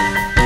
Bye.